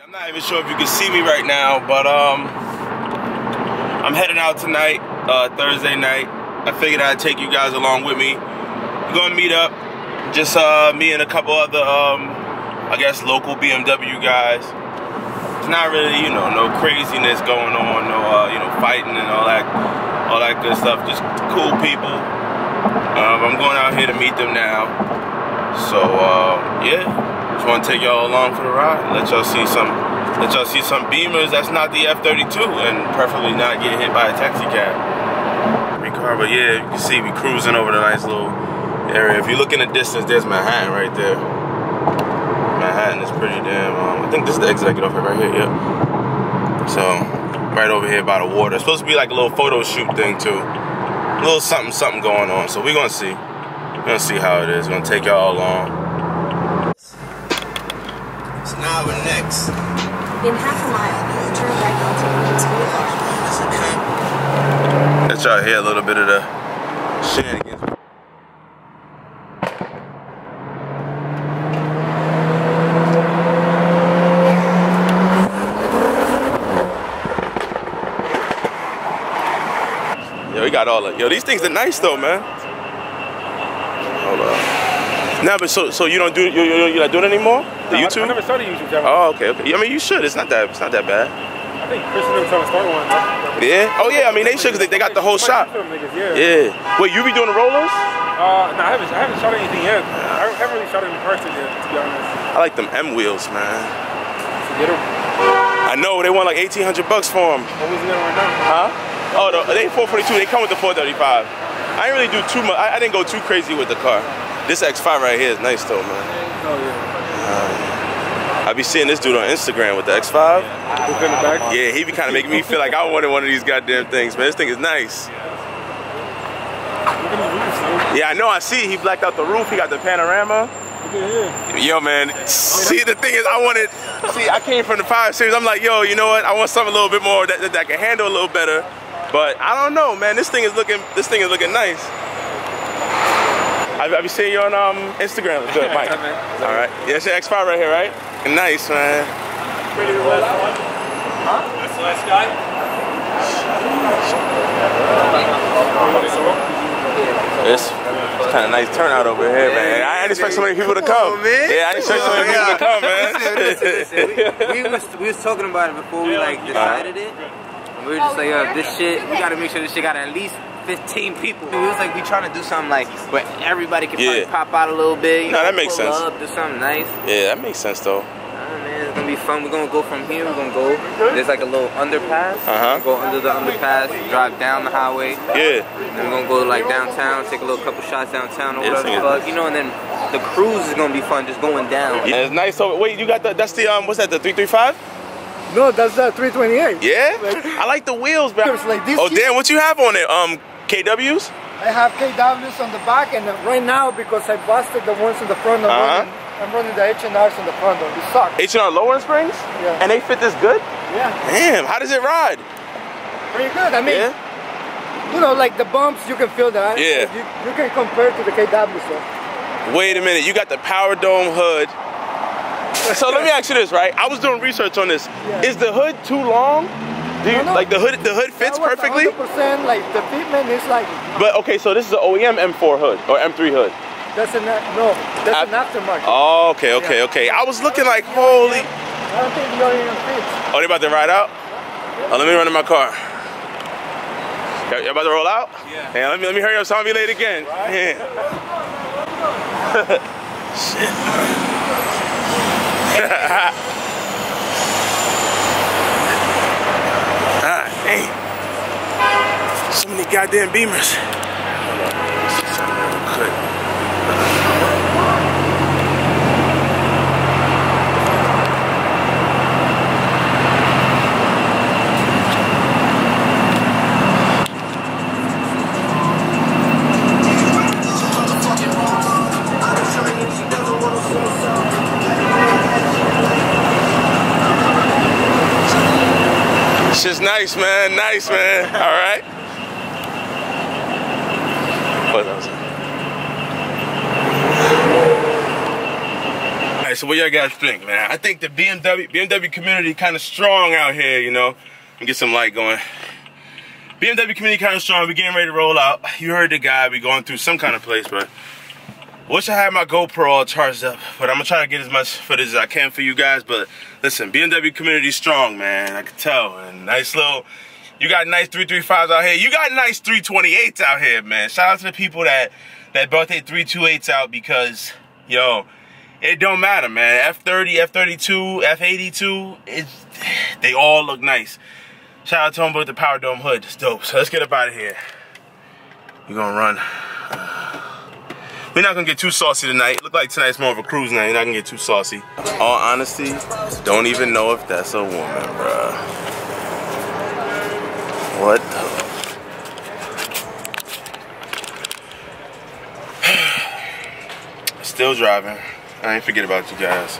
I'm not even sure if you can see me right now, but um, I'm heading out tonight, uh, Thursday night. I figured I'd take you guys along with me. We're gonna meet up, just uh, me and a couple other, um, I guess, local BMW guys. It's not really, you know, no craziness going on, no, uh, you know, fighting and all that, all that good stuff. Just cool people. Um, I'm going out here to meet them now. So uh, yeah. Just want to take y'all along for the ride. Let y'all see some, let y'all see some Beamers that's not the F-32, and preferably not get hit by a taxi cab. Car, but yeah, you can see we cruising over the nice little area. If you look in the distance, there's Manhattan right there. Manhattan is pretty damn. Um, I think this is the executive right here. Yep. So right over here by the water. It's supposed to be like a little photo shoot thing too. A little something, something going on. So we're gonna see. We're gonna see how it is. We're gonna take y'all along. Now we're next. In half a mile, turn right onto Williams Boulevard. Let y'all hear a little bit of the shenanigans. Yo, we got all of Yo, these things are nice though, man. Hold on. Nah, but so so you don't do you you you not doing it anymore? The No, I- YouTube? I never started YouTube channel. Oh, okay, okay. I mean, you should. It's not that. It's not that bad. I think Chris and them trying to start one. Yeah. Oh yeah. I mean, they should. 'cause they, they got the whole shop. niggas, yeah. Yeah. Wait, you be doing the rollers? Uh, no, I haven't, I haven't shot anything yet. I haven't really shot it in person yet, to be honest. I like them M wheels, man. Get them. I know they want like 1800 bucks for them. What was it right now? Huh? Oh, the, they 442. They come with the 435. I didn't really do too much. I, I didn't go too crazy with the car. This X5 right here is nice though, man. Oh, yeah. Um, I be seeing this dude on Instagram with the X5. Look in the back. Yeah, he be kind of making me feel like I wanted one of these goddamn things, man. This thing is nice. Yeah, I know. I see. He blacked out the roof. He got the panorama. Yo, man. See, the thing is, I wanted. See, I came from the five series. I'm like, yo, you know what? I want something a little bit more that, that, that can handle a little better. But I don't know, man. This thing is looking. This thing is looking nice. I, I be seeing you on um, Instagram. Good, Mike. What's up, man? All right. Yeah, it's your X5 right here, right? Nice, man. Ready to roll one? Huh? That's the last guy? It's it's kind of nice turnout over here, man. I didn't expect so many people to come. man. Yeah, I didn't expect so many people to come, man. Listen, listen, listen. We, we was we was talking about it before we like decided it. And we were just like, yo, this shit, we gotta make sure this shit got at least 15 people. It was like we trying to do something like where everybody can Yeah. probably pop out a little bit. You No, know, that makes sense. Up, do something nice. Yeah, that makes sense though. Man, it's gonna be fun. We're gonna go from here. We're gonna go. There's like a little underpass. Uh-huh. Go under the underpass, drive down the highway. Yeah. Then we're gonna go like downtown, take a little couple shots downtown or Yeah, whatever the thing is fuck, you know. And then the cruise is gonna be fun, just going down. Yeah, it's nice. So wait, you got the that's the um what's that the 335? No, that's the 328. Yeah? I like the wheels, bro. Like Oh here. damn, what you have on it? Um KWs? I have KWs on the back, and right now because I busted the ones in the front, I'm, Uh-huh. running, I'm running the H&Rs in the front. Though. It sucks. H&R lowering springs? Yeah. And they fit this good? Yeah, Damn, how does it ride? pretty good. I mean, Yeah? you know, like the bumps, you can feel that. Yeah. You, you can compare to the KWs. Though. Wait a minute, you got the power dome hood. So let me ask you this, right? I was doing research on this. Yeah. Is the hood too long? Do you, No, no. Like the hood the hood fits perfectly? 100%, like the fitment is like But okay, so this is an OEM M4 hood or M3 hood. that's an no, that's Af- an aftermarket. Oh, okay, okay, Yeah. okay. I was looking like, holy. I don't think the OEM fits. Oh, they about to ride out? Oh, let me run in my car. Y'all about to roll out? Yeah. Yeah, let me, let me hurry up so I'll be late again. Yeah. ah, dang. So many goddamn beamers. Shit's nice, man. Nice, man. All right. What else? right, so what y'all guys think, man? I think the BMW BMW community kind of strong out here, you know. And get some light going. BMW community kind of strong. We getting ready to roll out. You heard the guy. We going through some kind of place, but wish I had my GoPro all charged up. But I'm gonna try to get as much footage as I can for you guys. But listen, BMW community strong, man. I can tell. And nice little. You got nice 335s out here. You got nice 328s out here, man. Shout out to the people that that brought their 328s out because, yo, it don't matter, man. F30, F32, F82, it's, they all look nice. Shout out to him with the Power Dome hood. It's dope. So let's get up out of here. We're gonna run. We're not gonna get too saucy tonight. Look like tonight's more of a cruise night. You're not gonna get too saucy. All honesty, don't even know if that's a woman, bruh. What the? Still driving. I ain't forget about you guys.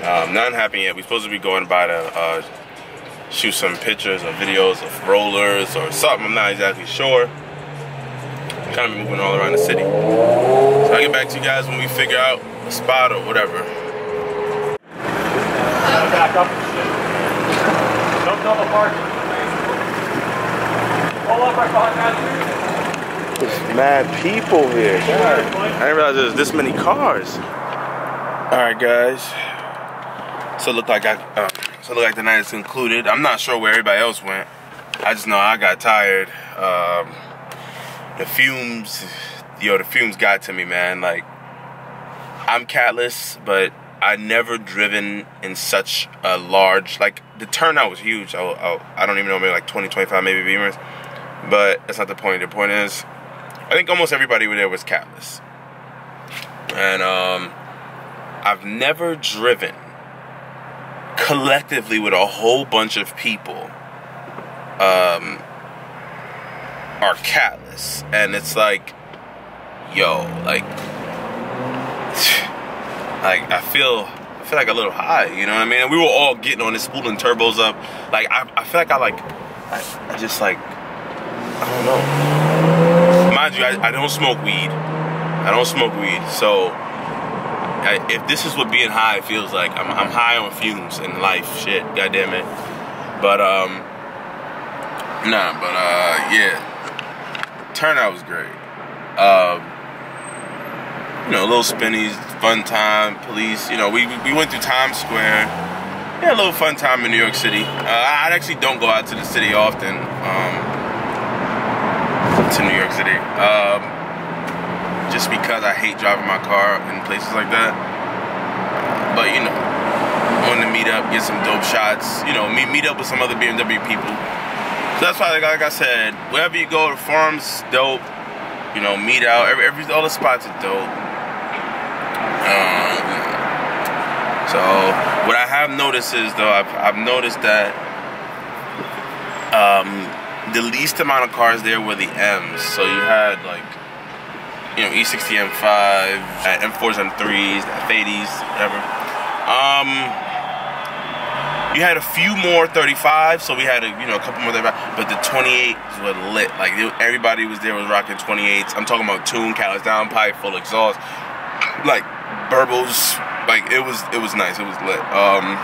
Um, nothing happened yet. We're supposed to be going by to uh, shoot some pictures or videos of rollers or something. I'm not exactly sure. I'm kind of moving all around the city. So I'll get back to you guys when we figure out a spot or whatever. Back up and shit. Don't double park. Pull up right behind that. There's mad people here. I didn't realize there's this many cars. All right, guys. So it looked like I, uh, so it looked like the night is concluded. I'm not sure where everybody else went. I just know I got tired. Um, the fumes, yo, the fumes got to me, man. Like, I'm catless, but I never driven in such a large, like, the turnout was huge. I, I, I don't even know, maybe like 20, 25, maybe Beamers. But that's not the point. The point is, I think almost everybody there was catless. And um, I've never driven collectively with a whole bunch of people um, are catless. And it's like, yo, like, like I feel I feel like a little high, you know what I mean? And we were all getting on this spooling turbos up. Like I, I feel like I like I, I just like I don't know. Mind you, I, I don't smoke weed. I don't smoke weed, so I, if this is what being high feels like, I'm, I'm high on fumes in life. Shit, goddamn it. But um, nah, but uh, yeah, turnout was great. Um, you know, a little spinnies, fun time, police. You know, we we went through Times Square. Yeah, a little fun time in New York City. Uh, I actually don't go out to the city often. Um, to New York City. Um, just because I hate driving my car in places like that. But you know, wanted to meet up, get some dope shots. You know, meet meet up with some other BMW people. So that's why, like, like I said, wherever you go, the forums dope. You know, meet out. Every, every all the spots are dope. Um, so what I have noticed is though, I've, I've noticed that um, the least amount of cars there were the M's. So you had like you know, E60 M5, uh, M4s, M3s, F80s, whatever. Um, you had a few more 35s, so we had a you know a couple more 35, but the 28s were lit. Like everybody was there was rocking 28s. I'm talking about tune, catless downpipe, full exhaust, like Burbos. Like it was it was nice. It was lit. Um,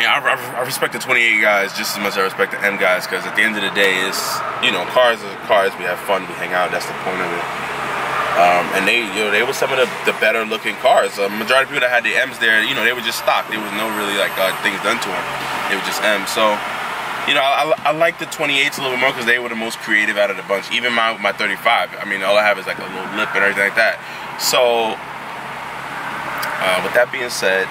yeah, I, I, I respect the 28 guys just as much as I respect the M guys because at the end of the day, it's you know cars are cars. We have fun, we hang out. That's the point of it. Um, and they, you know, they were some of the, the better looking cars. A majority of people that had the M's there, you know, they were just stock. There was no really like uh, things done to them. They were just M's. So, you know, I, I like the 28s a little bit more because they were the most creative out of the bunch. Even my my 35. I mean, all I have is like a little lip and everything like that. So, uh, with that being said,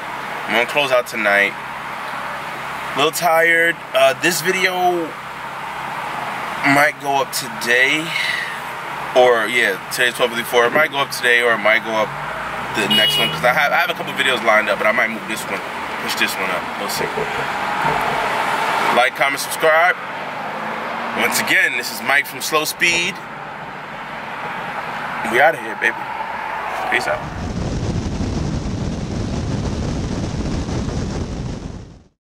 I'm gonna close out tonight. A little tired. Uh, this video might go up today or yeah, today's 12:54. It might go up today, or it might go up the next one because I have I have a couple videos lined up, but I might move this one, push this one up. We'll see. Like, comment, subscribe. Once again, this is Mike from Slow Speed. We out of here, baby. Peace out.